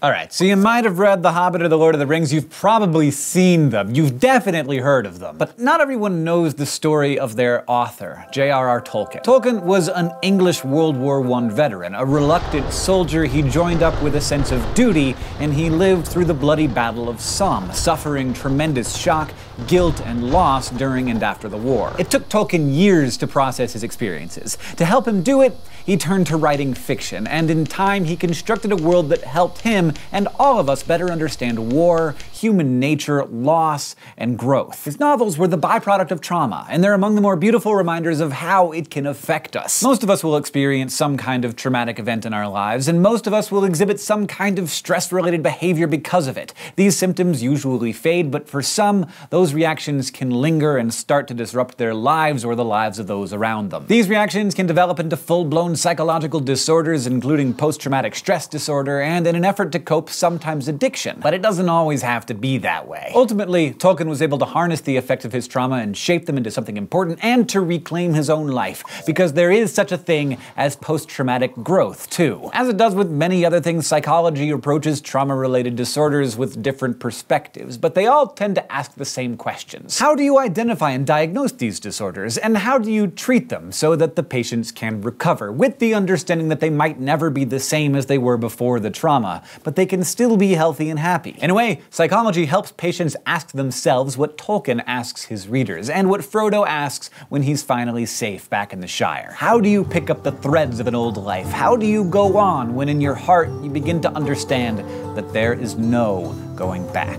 Alright, so you might have read The Hobbit or The Lord of the Rings, you've probably seen them, you've definitely heard of them. But not everyone knows the story of their author, J.R.R. Tolkien. Tolkien was an English World War I veteran, a reluctant soldier. He joined up with a sense of duty, and he lived through the bloody Battle of Somme, suffering tremendous shock, guilt, and loss during and after the war. It took Tolkien years to process his experiences. To help him do it, he turned to writing fiction, and in time he constructed a world that helped him and all of us better understand war, human nature, loss, and growth. His novels were the byproduct of trauma, and they're among the more beautiful reminders of how it can affect us. Most of us will experience some kind of traumatic event in our lives, and most of us will exhibit some kind of stress related behavior because of it. These symptoms usually fade, but for some, those reactions can linger and start to disrupt their lives or the lives of those around them. These reactions can develop into full blown psychological disorders, including post traumatic stress disorder, and in an effort to cope, sometimes addiction. But it doesn't always have to be that way. Ultimately, Tolkien was able to harness the effects of his trauma and shape them into something important and to reclaim his own life, because there is such a thing as post traumatic growth, too. As it does with many other things, psychology approaches trauma related disorders with different perspectives, but they all tend to ask the same questions. How do you identify and diagnose these disorders, and how do you treat them so that the patients can recover, with the understanding that they might never be the same as they were before the trauma, but they can still be healthy and happy? In a way, psychology helps patients ask themselves what Tolkien asks his readers, and what Frodo asks when he's finally safe back in the Shire. How do you pick up the threads of an old life? How do you go on when in your heart you begin to understand that there is no going back?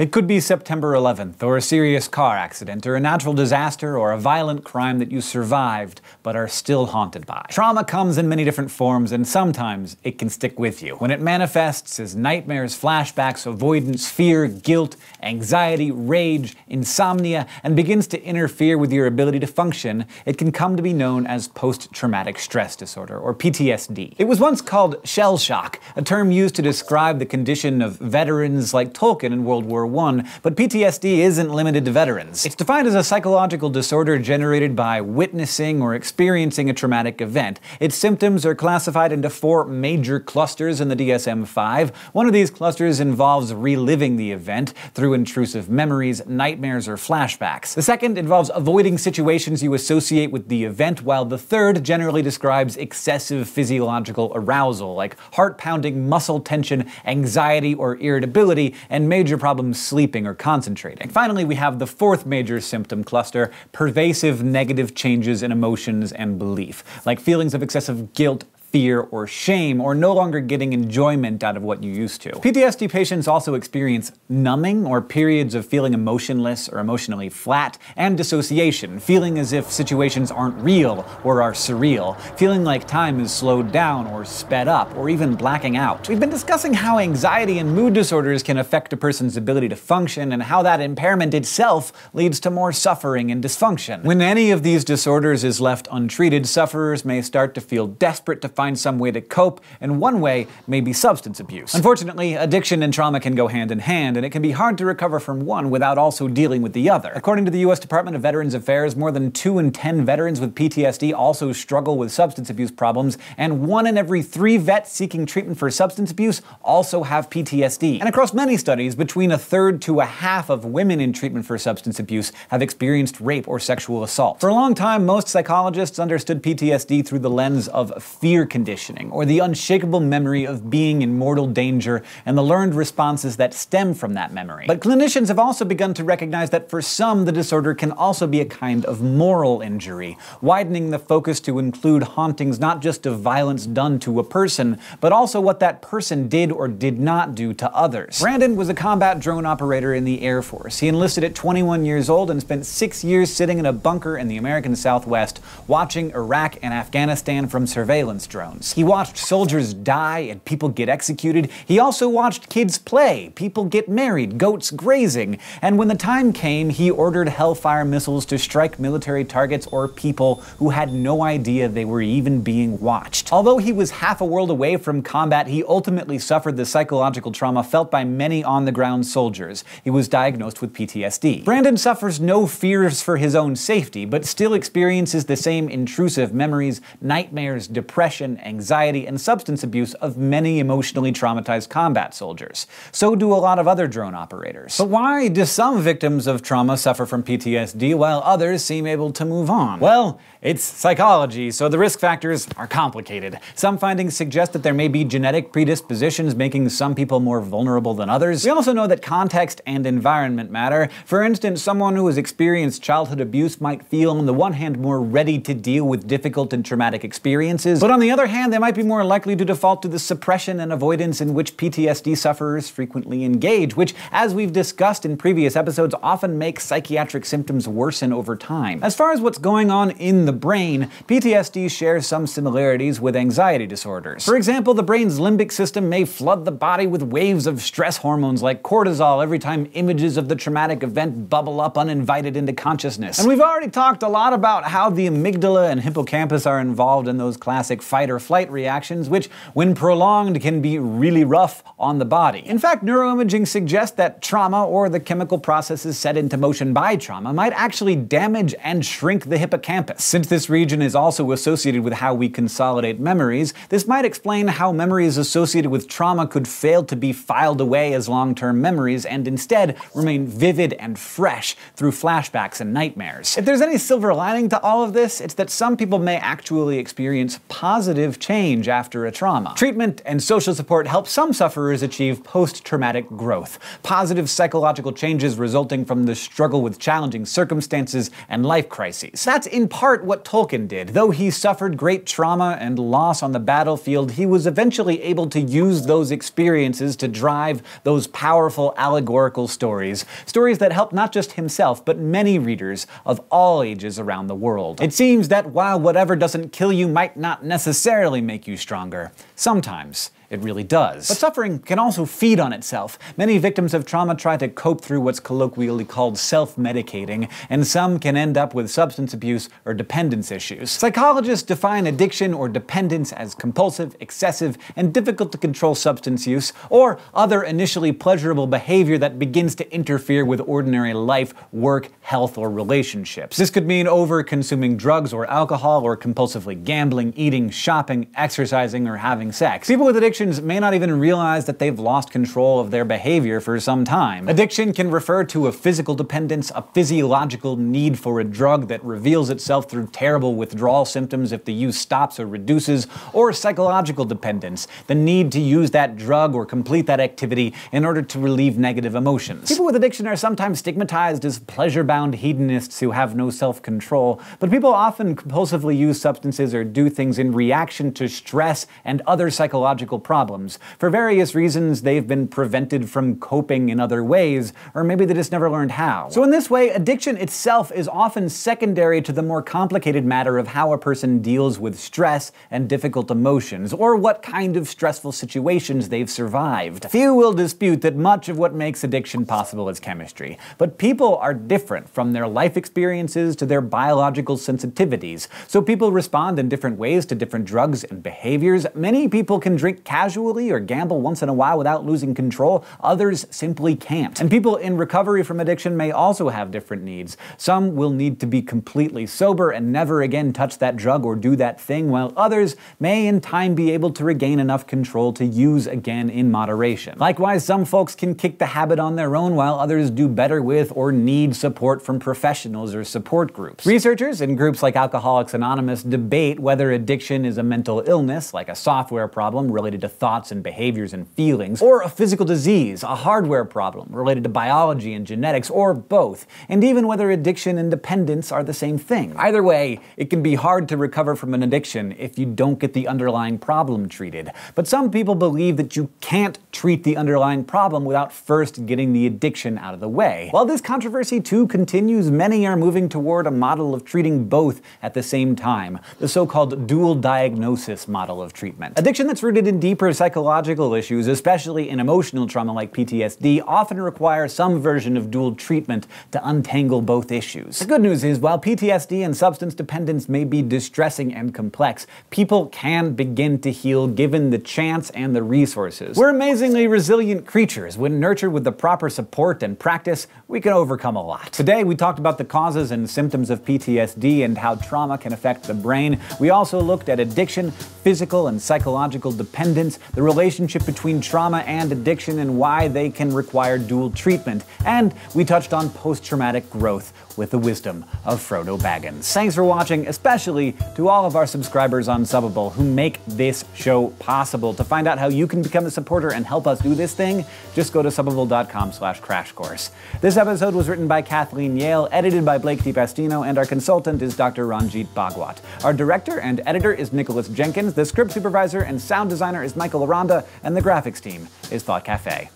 It could be September 11th, or a serious car accident, or a natural disaster, or a violent crime that you survived but are still haunted by. Trauma comes in many different forms, and sometimes it can stick with you. When it manifests as nightmares, flashbacks, avoidance, fear, guilt, anxiety, rage, insomnia, and begins to interfere with your ability to function, it can come to be known as post traumatic stress disorder, or PTSD. It was once called shell shock, a term used to describe the condition of veterans like Tolkien in World War I, but PTSD isn't limited to veterans. It's defined as a psychological disorder generated by witnessing or experiencing a traumatic event. Its symptoms are classified into four major clusters in the DSM 5. One of these clusters involves reliving the event through intrusive memories, nightmares, or flashbacks. The second involves avoiding situations you associate with the event, while the third generally describes excessive physiological arousal, like heart pounding, muscle tension, anxiety, or irritability, and major problems sleeping or concentrating. Finally, we have the fourth major symptom cluster pervasive negative changes in emotions and belief, like feelings of excessive guilt, fear, or shame, or no longer getting enjoyment out of what you used to. PTSD patients also experience numbing, or periods of feeling emotionless or emotionally flat, and dissociation, feeling as if situations aren't real or are surreal, feeling like time is slowed down or sped up, or even blacking out. We've been discussing how anxiety and mood disorders can affect a person's ability to function, and how that impairment itself leads to more suffering and dysfunction. When any of these disorders is left untreated, sufferers may start to feel desperate to find some way to cope, and one way may be substance abuse. Unfortunately, addiction and trauma can go hand in hand, and it can be hard to recover from one without also dealing with the other. According to the U.S. Department of Veterans Affairs, more than 2 in 10 veterans with PTSD also struggle with substance abuse problems, and 1 in every 3 vets seeking treatment for substance abuse also have PTSD. And across many studies, between a third to a half of women in treatment for substance abuse have experienced rape or sexual assault. For a long time, most psychologists understood PTSD through the lens of fear conditioning, or the unshakable memory of being in mortal danger and the learned responses that stem from that memory. But clinicians have also begun to recognize that for some, the disorder can also be a kind of moral injury, widening the focus to include hauntings not just of violence done to a person, but also what that person did or did not do to others. Brandon was a combat drone operator in the Air Force. He enlisted at 21 years old and spent six years sitting in a bunker in the American Southwest watching Iraq and Afghanistan from surveillance drones drones. He watched soldiers die and people get executed. He also watched kids play, people get married, goats grazing. And when the time came, he ordered Hellfire missiles to strike military targets or people who had no idea they were even being watched. Although he was half a world away from combat, he ultimately suffered the psychological trauma felt by many on the ground soldiers. He was diagnosed with PTSD. Brandon suffers no fears for his own safety, but still experiences the same intrusive memories, nightmares, depression, anxiety, and substance abuse of many emotionally traumatized combat soldiers. So do a lot of other drone operators. But why do some victims of trauma suffer from PTSD while others seem able to move on? Well, it's psychology, so the risk factors are complicated. Some findings suggest that there may be genetic predispositions making some people more vulnerable than others. We also know that context and environment matter. For instance, someone who has experienced childhood abuse might feel, on the one hand, more ready to deal with difficult and traumatic experiences, but on the other hand, they might be more likely to default to the suppression and avoidance in which PTSD sufferers frequently engage, which, as we've discussed in previous episodes, often makes psychiatric symptoms worsen over time. As far as what's going on in the brain, PTSD shares some similarities with anxiety disorders. For example, the brain's limbic system may flood the body with waves of stress hormones like cortisol every time images of the traumatic event bubble up uninvited into consciousness. And we've already talked a lot about how the amygdala and hippocampus are involved in those classic fight or flight reactions, which, when prolonged, can be really rough on the body. In fact, neuroimaging suggests that trauma or the chemical processes set into motion by trauma might actually damage and shrink the hippocampus. Since this region is also associated with how we consolidate memories, this might explain how memories associated with trauma could fail to be filed away as long term memories and instead remain vivid and fresh through flashbacks and nightmares. If there's any silver lining to all of this, it's that some people may actually experience positive change after a trauma. Treatment and social support help some sufferers achieve post traumatic growth, positive psychological changes resulting from the struggle with challenging circumstances and life crises. That's in part what Tolkien did. Though he suffered great trauma and loss on the battlefield, he was eventually able to use those experiences to drive those powerful allegorical stories. Stories that help not just himself, but many readers of all ages around the world. It seems that while whatever doesn't kill you might not necessarily make you stronger, sometimes it really does. But suffering can also feed on itself. Many victims of trauma try to cope through what's colloquially called self medicating, and some can end up with substance abuse or dependence issues. Psychologists define addiction or dependence as compulsive, excessive, and difficult to control substance use, or other initially pleasurable behavior that begins to interfere with ordinary life, work, health, or relationships. This could mean over consuming drugs or alcohol, or compulsively gambling, eating, shopping, exercising, or having sex. People with addiction addictions may not even realize that they've lost control of their behavior for some time. Addiction can refer to a physical dependence, a physiological need for a drug that reveals itself through terrible withdrawal symptoms if the use stops or reduces, or psychological dependence, the need to use that drug or complete that activity in order to relieve negative emotions. People with addiction are sometimes stigmatized as pleasure bound hedonists who have no self control, but people often compulsively use substances or do things in reaction to stress and other psychological problems. For various reasons, they've been prevented from coping in other ways, or maybe they just never learned how. So, in this way, addiction itself is often secondary to the more complicated matter of how a person deals with stress and difficult emotions, or what kind of stressful situations they've survived. Few will dispute that much of what makes addiction possible is chemistry, but people are different from their life experiences to their biological sensitivities, so people respond in different ways to different drugs and behaviors. Many people can drink casually or gamble once in a while without losing control, others simply can't. And people in recovery from addiction may also have different needs. Some will need to be completely sober and never again touch that drug or do that thing, while others may in time be able to regain enough control to use again in moderation. Likewise, some folks can kick the habit on their own, while others do better with or need support from professionals or support groups. Researchers in groups like Alcoholics Anonymous debate whether addiction is a mental illness, like a software problem related to thoughts and behaviors and feelings, or a physical disease, a hardware problem related to biology and genetics, or both, and even whether addiction and dependence are the same thing. Either way, it can be hard to recover from an addiction if you don't get the underlying problem treated. But some people believe that you can't treat the underlying problem without first getting the addiction out of the way. While this controversy too continues, many are moving toward a model of treating both at the same time, the so-called dual diagnosis model of treatment. Addiction that's rooted in deeper psychological issues, especially in emotional trauma like PTSD, often require some version of dual treatment to untangle both issues. The good news is, while PTSD and substance dependence may be distressing and complex, people can begin to heal given the chance and the resources. We're amazingly resilient creatures. When nurtured with the proper support and practice, we can overcome a lot. Today, we talked about the causes and symptoms of PTSD and how trauma can affect the brain. We also looked at addiction, physical and psychological dependence, the relationship between trauma and addiction, and why they can require dual treatment. And we touched on post traumatic growth with the wisdom of Frodo Baggins. Thanks for watching, especially to all of our subscribers on Subbable who make this show possible. To find out how you can become a supporter and help us do this thing, just go to subbable.com slash crash course. This episode was written by Kathleen Yale, edited by Blake de Pastino, and our consultant is Dr. Ranjit Bhagwat. Our director and editor is Nicholas Jenkins, the script supervisor and sound designer is Michael Aranda, and the graphics team is Thought Cafe.